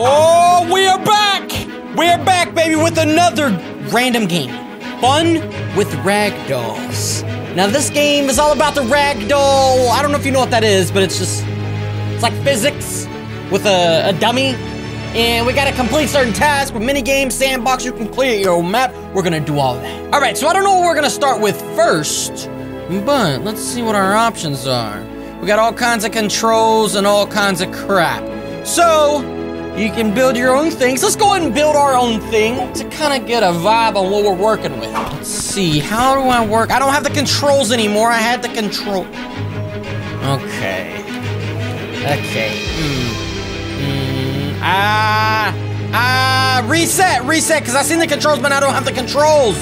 Oh, we are back! We're back, baby, with another random game. Fun with ragdolls. Now, this game is all about the ragdoll. I don't know if you know what that is, but it's just, it's like physics with a, a dummy. And we gotta complete certain tasks with mini games, sandbox. You can clear your map. We're gonna do all that. All right, so I don't know what we're gonna start with first, but let's see what our options are. We got all kinds of controls and all kinds of crap. So, you can build your own things. Let's go ahead and build our own thing to kind of get a vibe on what we're working with. Let's see, how do I work? I don't have the controls anymore. I had the control. Okay. Okay. Hmm. Hmm. Ah. Ah. Reset. Reset. Because I seen the controls, but I don't have the controls.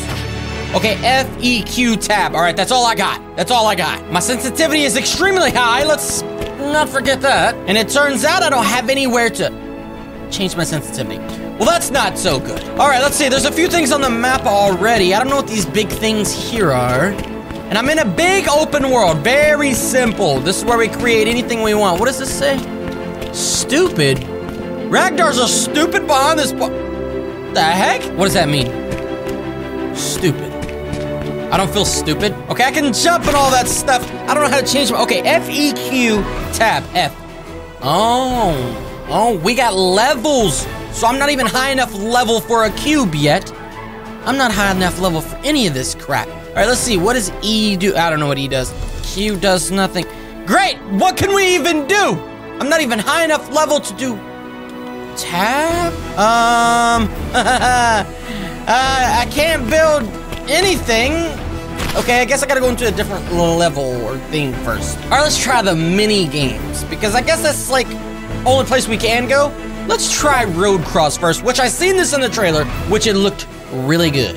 Okay, F, E, Q, tab. All right, that's all I got. That's all I got. My sensitivity is extremely high. Let's not forget that. And it turns out I don't have anywhere to change my sensitivity. Well, that's not so good. All right, let's see. There's a few things on the map already. I don't know what these big things here are. And I'm in a big open world. Very simple. This is where we create anything we want. What does this say? Stupid? Ragdars are stupid behind this What The heck? What does that mean? Stupid. I don't feel stupid. Okay, I can jump and all that stuff. I don't know how to change my... Okay, F-E-Q, tab, F. Oh. Oh, we got levels. So I'm not even high enough level for a cube yet. I'm not high enough level for any of this crap. All right, let's see. What does E do? I don't know what E does. Q does nothing. Great. What can we even do? I'm not even high enough level to do tab. Um, uh, I can't build anything. Okay, I guess I gotta go into a different level or thing first. All right, let's try the mini games because I guess that's like only place we can go. Let's try Road Cross first, which I seen this in the trailer, which it looked really good.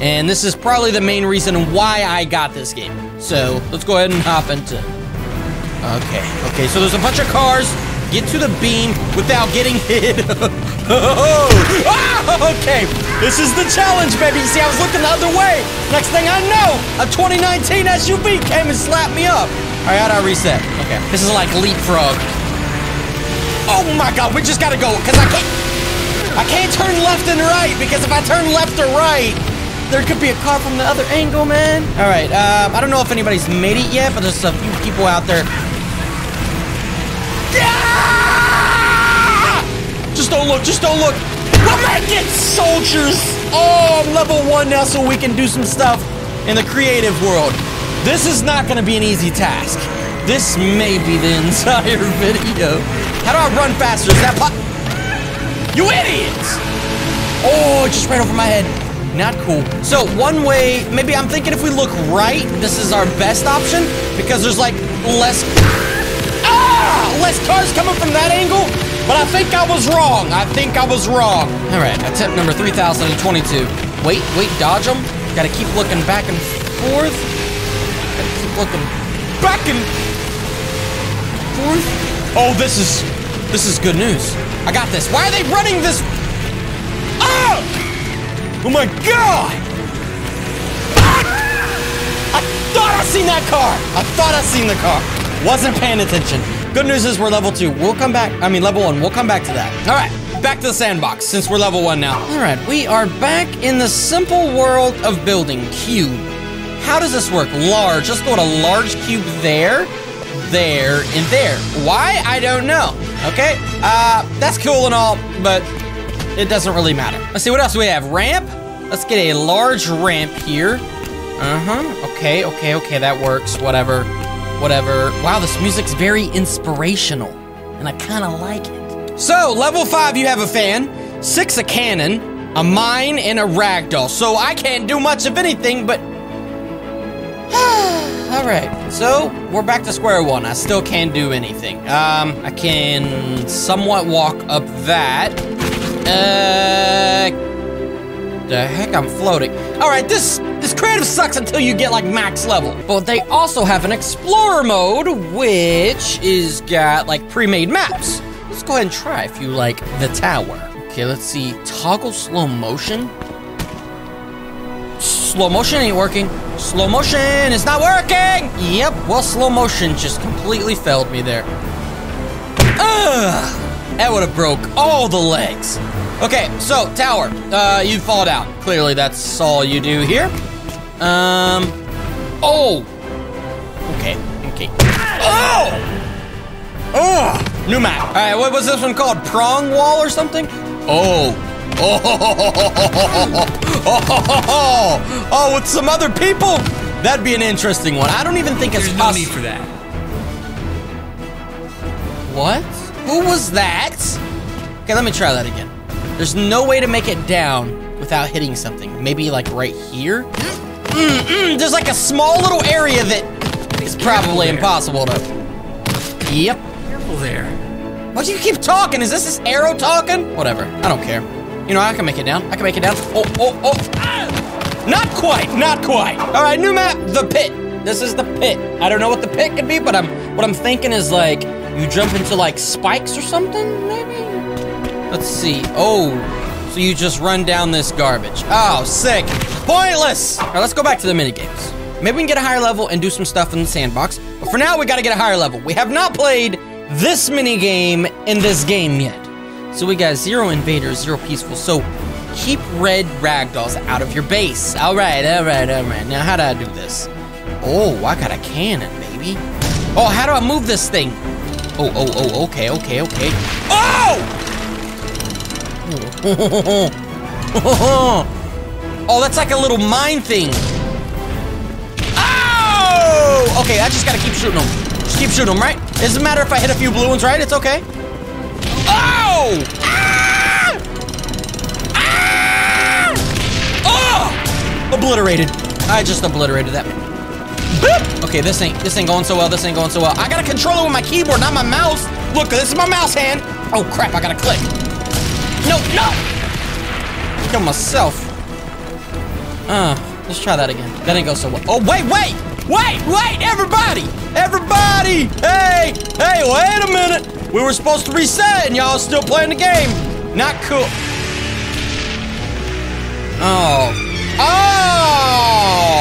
And this is probably the main reason why I got this game. So let's go ahead and hop into. Okay, okay. So there's a bunch of cars. Get to the beam without getting hit. ah, okay, this is the challenge, baby. You see, I was looking the other way. Next thing I know, a 2019 SUV came and slapped me up. All right, I reset? Okay, this is like leapfrog. Oh my God, we just gotta go, cause I can't, I can't turn left and right, because if I turn left or right, there could be a car from the other angle, man. All right, um, I don't know if anybody's made it yet, but there's a few people out there just don't look, just don't look. We'll make it, soldiers! Oh, I'm level one now so we can do some stuff in the creative world. This is not gonna be an easy task. This may be the entire video. How do I run faster? Is that pop? You idiots! Oh, it just ran over my head. Not cool. So one way, maybe I'm thinking if we look right, this is our best option because there's like less ah, less cars coming from that angle, but I think I was wrong. I think I was wrong. All right, attempt number 3022. Wait, wait, dodge them. Gotta keep looking back and forth. Gotta keep looking back and forth. Oh, this is, this is good news. I got this. Why are they running this? Oh! Oh my God! I thought I seen that car. I thought I seen the car. Wasn't paying attention. Good news is we're level two. We'll come back. I mean, level one. We'll come back to that. All right, back to the sandbox since we're level one now. All right, we are back in the simple world of building cube. How does this work? Large. Let's go to large cube there, there, and there. Why? I don't know. Okay. Uh, that's cool and all, but it doesn't really matter. Let's see what else do we have. Ramp. Let's get a large ramp here. Uh huh. Okay. Okay. Okay. That works. Whatever whatever. Wow, this music's very inspirational, and I kind of like it. So, level 5, you have a fan, 6, a cannon, a mine, and a ragdoll. So, I can't do much of anything, but... Alright, so we're back to square one. I still can't do anything. Um, I can somewhat walk up that. Uh... The heck, I'm floating. Alright, this this creative sucks until you get like max level. But they also have an explorer mode, which is got like pre-made maps. Let's go ahead and try if you like the tower. Okay, let's see. Toggle slow motion. Slow motion ain't working. Slow motion is not working! Yep, well, slow motion just completely failed me there. Ugh! That would have broke all the legs. Okay, so tower, uh, you fall down. Clearly, that's all you do here. Um, oh, okay, okay. Oh, oh, new map. All right, what was this one called? Prong wall or something? Oh, oh, oh, oh, with some other people. That'd be an interesting one. I don't even think it's There's no possible. need for that. What? Who was that? Okay, let me try that again. There's no way to make it down without hitting something. Maybe like right here? Mm-mm, there's like a small little area that is probably impossible to... Yep. Careful there. Why do you keep talking? Is this this arrow talking? Whatever. I don't care. You know, I can make it down. I can make it down. Oh, oh, oh. Ah! Not quite. Not quite. All right, new map. The pit. This is the pit. I don't know what the pit could be, but I'm what I'm thinking is like you jump into like spikes or something, maybe. Let's see. Oh, so you just run down this garbage. Oh, sick. Pointless. All right, let's go back to the mini games. Maybe we can get a higher level and do some stuff in the sandbox. But for now, we got to get a higher level. We have not played this mini game in this game yet. So we got zero invaders, zero peaceful. So keep red ragdolls out of your base. All right, all right, all right. Now, how do I do this? Oh, I got a cannon, baby. Oh, how do I move this thing? Oh, oh, oh, okay, okay, okay. Oh! oh, that's like a little mine thing. Oh! Okay, I just gotta keep shooting them. Just keep shooting them, right? It doesn't matter if I hit a few blue ones, right? It's okay. Obliterated. I just obliterated that. Boop! Okay, this ain't this ain't going so well. This ain't going so well. I gotta control it with my keyboard, not my mouse. Look, this is my mouse hand. Oh crap! I gotta click. No, no! Kill myself. Uh, let's try that again. That didn't go so well. Oh wait, wait, wait, wait! Everybody, everybody! Hey, hey! Wait a minute. We were supposed to reset, and y'all still playing the game. Not cool. Oh. Oh!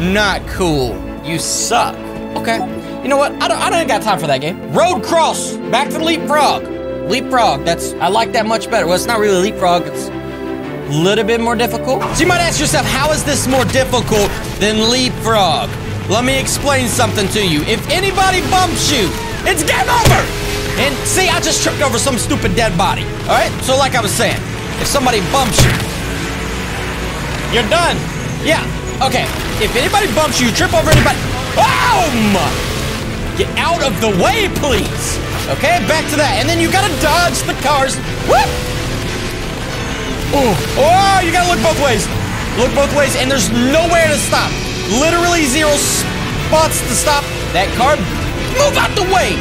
Not cool. You suck. Okay. You know what? I don't, I don't got time for that game. Road cross. Back to leapfrog. Leapfrog. That's I like that much better. Well, it's not really leapfrog. It's a little bit more difficult. So you might ask yourself, how is this more difficult than leapfrog? Let me explain something to you. If anybody bumps you, it's game over. And see, I just tripped over some stupid dead body. All right. So like I was saying, if somebody bumps you, you're done. Yeah. Okay. If anybody bumps you, trip over anybody. My! Get out of the way, please. Okay, back to that. And then you gotta dodge the cars. Whoop! Oh, oh, you gotta look both ways. Look both ways, and there's nowhere to stop. Literally zero spots to stop. That car, move out the way.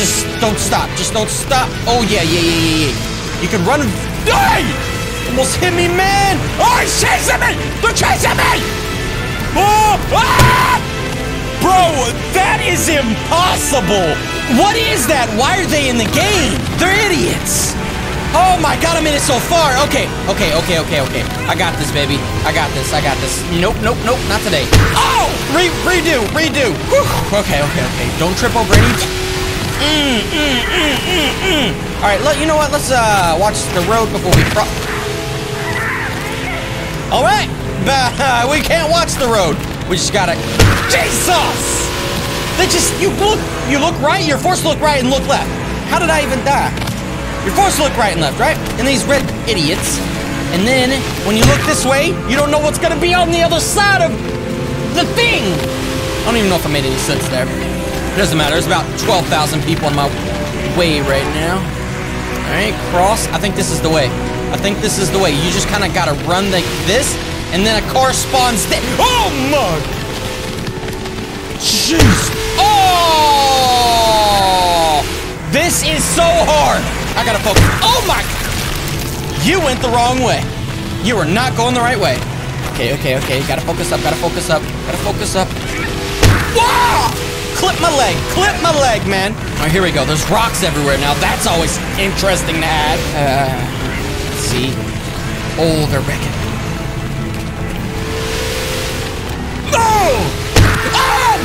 Just don't stop. Just don't stop. Oh, yeah, yeah, yeah, yeah, yeah. You can run. Die! Almost hit me, man. Oh, he's chasing me. They're chasing me. Oh, ah! Bro, that is impossible! What is that? Why are they in the game? They're idiots! Oh my god, I made it so far! Okay, okay, okay, okay, okay. I got this, baby. I got this, I got this. Nope, nope, nope, not today. Oh! Re redo, redo! Whew. Okay, okay, okay. Don't trip over any... Mm, mm, mm, mm, mm. Alright, let, you know what? Let's uh, watch the road before we pro... Alright! But uh, we can't watch the road. We just gotta. Jesus! They just you look you look right. You're forced to look right and look left. How did I even die? You're forced to look right and left, right? And these red idiots. And then when you look this way, you don't know what's gonna be on the other side of the thing. I don't even know if I made any sense there. It doesn't matter. There's about 12,000 people on my way right now. All right, cross. I think this is the way. I think this is the way. You just kind of gotta run like this, and then a car spawns there. Oh my! Jeez! Oh! This is so hard. I gotta focus. Oh my! You went the wrong way. You are not going the right way. Okay, okay, okay. Gotta focus up. Gotta focus up. Gotta focus up. Whoa! Clip my leg. Clip my leg, man. All right, here we go. There's rocks everywhere now. That's always interesting to add. Uh. Oh, they're wrecking. Oh! Oh!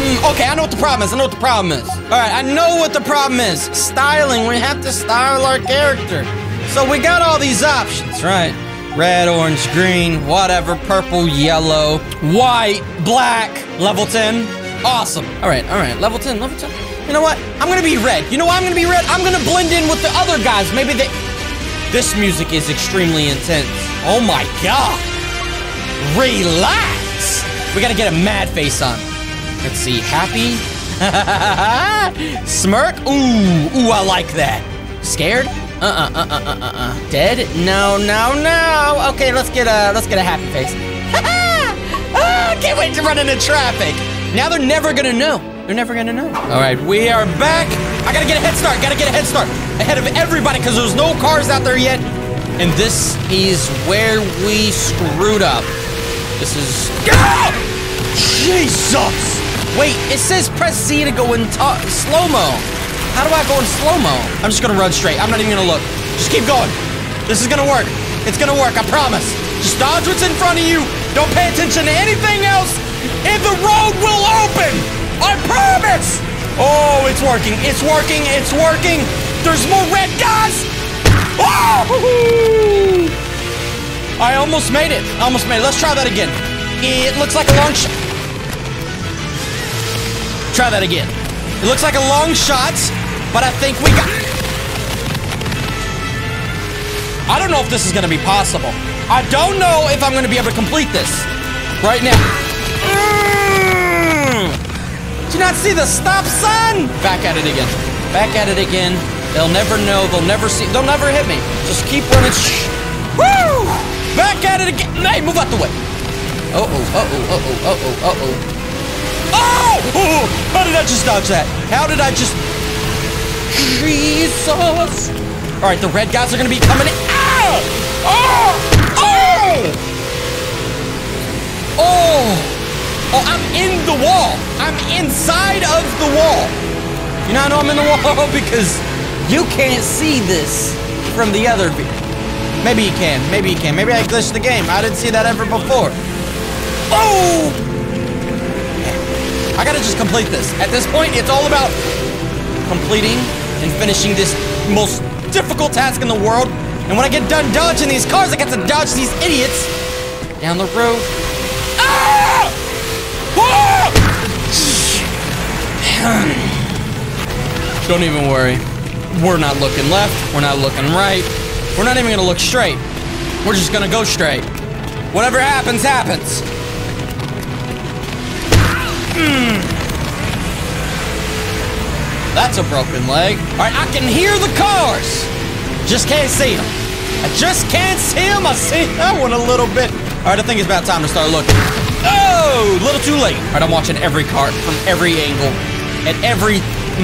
Mm, okay, I know what the problem is. I know what the problem is. All right, I know what the problem is. Styling. We have to style our character. So we got all these options, right? Red, orange, green, whatever, purple, yellow, white, black, level 10. Awesome. All right, all right, level 10, level 10. You know what? I'm gonna be red. You know why I'm gonna be red? I'm gonna blend in with the other guys. Maybe they... This music is extremely intense. Oh my god. Relax. We gotta get a mad face on. Let's see, happy? Smirk? Ooh, ooh, I like that. Scared? Uh-uh, uh-uh, uh-uh, uh-uh. Dead? No, no, no. Okay, let's get a, let's get a happy face. ah, can't wait to run into traffic. Now they're never gonna know. They're never gonna know. All right, we are back. I gotta get a head start, gotta get a head start. Ahead of everybody, because there's no cars out there yet. And this is where we screwed up. This is... Ah! Jesus! Wait, it says press Z to go in slow-mo. How do I go in slow-mo? I'm just gonna run straight. I'm not even gonna look. Just keep going. This is gonna work. It's gonna work, I promise. Just dodge what's in front of you. Don't pay attention to anything else. And the road will open. I promise. Oh, it's working. It's working. It's working. There's more red guys. Oh! I almost made it. Almost made it. Let's try that again. It looks like a long shot. Try that again. It looks like a long shot, but I think we got... I don't know if this is going to be possible. I don't know if I'm going to be able to complete this right now. Did you not see the stop sign? Back at it again. Back at it again. They'll never know. They'll never see. They'll never hit me. Just keep running. Shh. Woo! Back at it again. Hey, move out the way. Uh-oh, uh-oh, uh-oh, uh-oh, uh-oh. Oh! oh! How did I just dodge that? How did I just... Jesus! All right, the red guys are gonna be coming in. Ah! Oh! Oh! Oh! Oh, I'm in the wall. I'm inside of the wall. You know I know I'm in the wall? Because you can't see this from the other view. Maybe you can. Maybe you can. Maybe I glitched the game. I didn't see that ever before. Oh! I gotta just complete this. At this point, it's all about completing and finishing this most difficult task in the world. And when I get done dodging these cars, I get to dodge these idiots down the road. Don't even worry. We're not looking left. We're not looking right. We're not even gonna look straight. We're just gonna go straight. Whatever happens, happens. Mm. That's a broken leg. All right, I can hear the cars. Just can't see them. I just can't see them. I see that one a little bit. All right, I think it's about time to start looking. Oh, a little too late. All right, I'm watching every car from every angle at every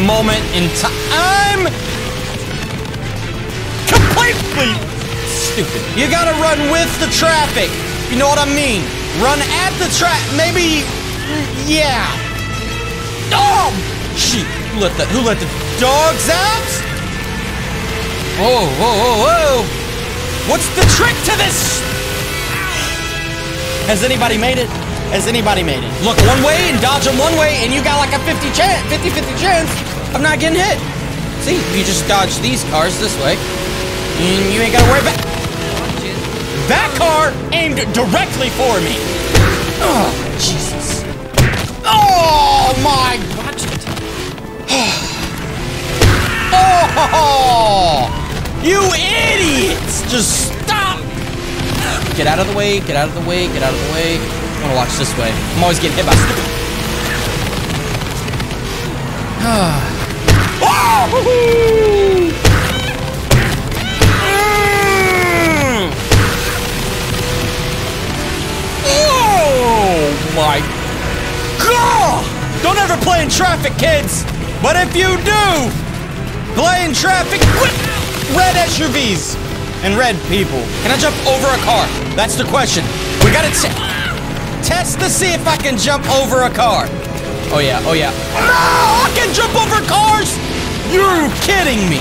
moment in time. I'm completely stupid. You gotta run with the traffic. You know what I mean? Run at the track. Maybe yeah. Oh, she who let the who let the dogs out? Whoa, whoa, whoa, whoa! What's the trick to this? Has anybody made it? Has anybody made it? Look one way and dodge them one way, and you got like a 50 chance, 50-50 chance of not getting hit. See, you just dodge these cars this way, and you ain't gotta worry about. That car aimed directly for me. Oh, Jesus. Oh my god! oh! You idiots! Just stop! Get out of the way, get out of the way, get out of the way. I wanna watch this way. I'm always getting hit by oh! Oh my god! Don't ever play in traffic, kids! But if you do, play in traffic with red SUVs and red people. Can I jump over a car? That's the question. We gotta test to see if I can jump over a car. Oh yeah, oh yeah. No, I can jump over cars! You're kidding me.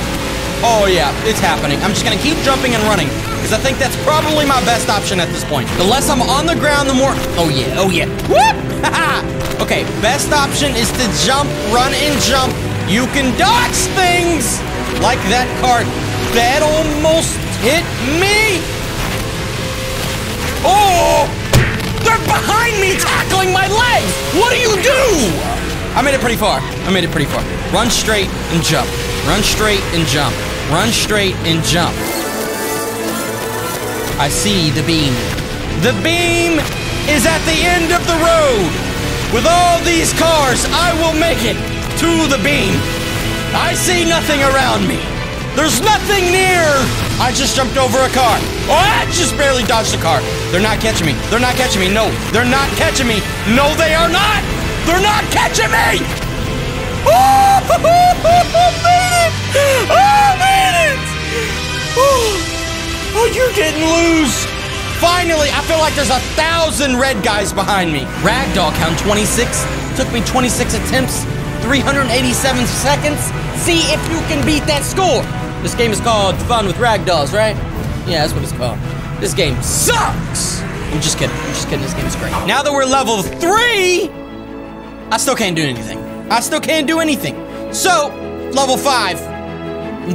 Oh yeah, it's happening. I'm just gonna keep jumping and running because I think that's probably my best option at this point. The less I'm on the ground, the more. Oh yeah, oh yeah. Whoop! okay, best option is to jump, run, and jump. You can dodge things like that cart that almost hit me. Oh! Behind me, tackling my legs. What do you do? I made it pretty far. I made it pretty far. Run straight and jump. Run straight and jump. Run straight and jump. I see the beam. The beam is at the end of the road. With all these cars, I will make it to the beam. I see nothing around me. There's nothing near. I just jumped over a car. Oh, I just barely dodged a car. They're not catching me. They're not catching me. No, they're not catching me. No, they are not. They're not catching me. Oh, I made it. Oh, made it. Oh, oh you didn't lose. Finally, I feel like there's a thousand red guys behind me. Ragdoll count 26. Took me 26 attempts, 387 seconds. See if you can beat that score. This game is called Fun with Ragdolls, right? Yeah, that's what it's called. This game sucks. I'm just kidding. I'm just kidding. This game is great. Now that we're level three, I still can't do anything. I still can't do anything. So, level five.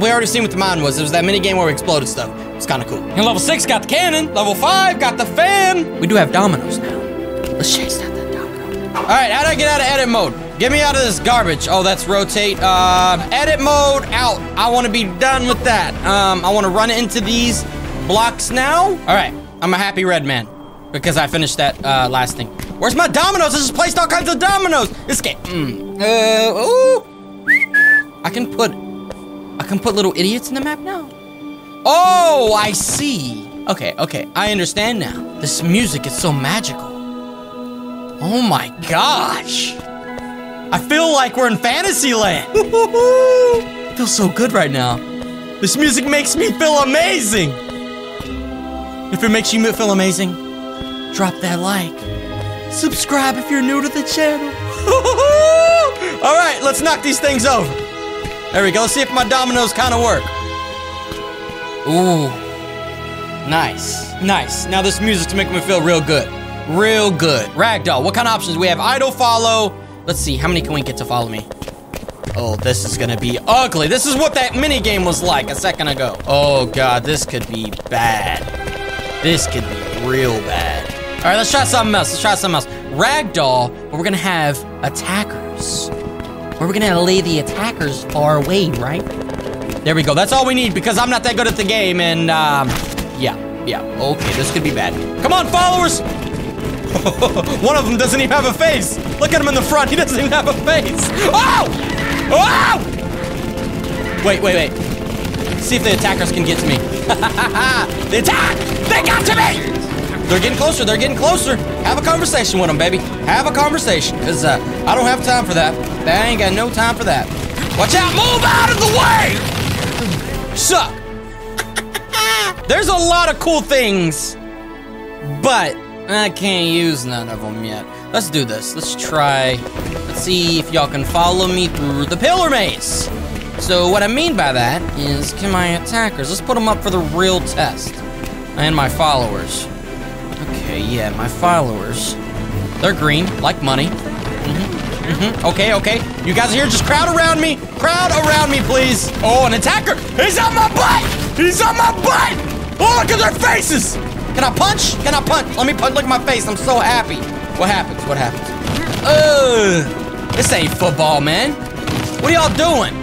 We already seen what the mine was. It was that mini game where we exploded stuff. It's kind of cool. And level six got the cannon. Level five got the fan. We do have dominoes now. Let's chase down that domino. All right, how do I get out of edit mode? Get me out of this garbage. Oh, that's rotate. Uh, edit mode out. I want to be done with that. Um, I want to run into these blocks now. All right, I'm a happy red man because I finished that uh, last thing. Where's my dominoes? I just placed all kinds of dominoes. This game. Mm. Uh, ooh. I can put, I can put little idiots in the map now. Oh, I see. Okay, okay, I understand now. This music is so magical. Oh my gosh. I feel like we're in Fantasyland. I feel so good right now. This music makes me feel amazing. If it makes you feel amazing, drop that like. Subscribe if you're new to the channel. All right, let's knock these things over. There we go. Let's see if my dominoes kind of work. Ooh. Nice. Nice. Now this music's making me feel real good. Real good. Ragdoll, what kind of options? We have idle follow. Let's see, how many can we get to follow me? Oh, this is gonna be ugly. This is what that mini game was like a second ago. Oh god, this could be bad. This could be real bad. All right, let's try something else. Let's try something else. Ragdoll, but we're gonna have attackers. Where we're gonna lay the attackers far away, right? There we go. That's all we need because I'm not that good at the game, and um, yeah, yeah. Okay, this could be bad. Come on, followers! One of them doesn't even have a face. Look at him in the front. He doesn't even have a face. Oh! Oh! Wait, wait, wait. See if the attackers can get to me. the attack! They got to me! They're getting closer. They're getting closer. Have a conversation with them, baby. Have a conversation, because uh, I don't have time for that. I ain't got no time for that. Watch out. Move out of the way! Suck. There's a lot of cool things, but I can't use none of them yet. Let's do this. Let's try. Let's see if y'all can follow me through the pillar maze. So what I mean by that is, can my attackers, let's put them up for the real test. And my followers. Okay, yeah, my followers. They're green, like money. Mm-hmm, mm-hmm. Okay, okay. You guys are here, just crowd around me. Crowd around me, please. Oh, an attacker. He's on my butt. He's on my butt. Oh, look at their faces. Can I punch? Can I punch? Let me punch. Look at my face. I'm so happy. What happens? What happens? Ugh. This ain't football, man. What are y'all doing?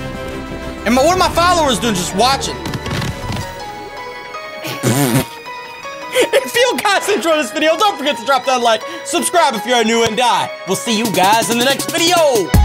And what are my followers doing just watching? if you guys enjoyed this video, don't forget to drop that like, subscribe if you're new, and die. We'll see you guys in the next video.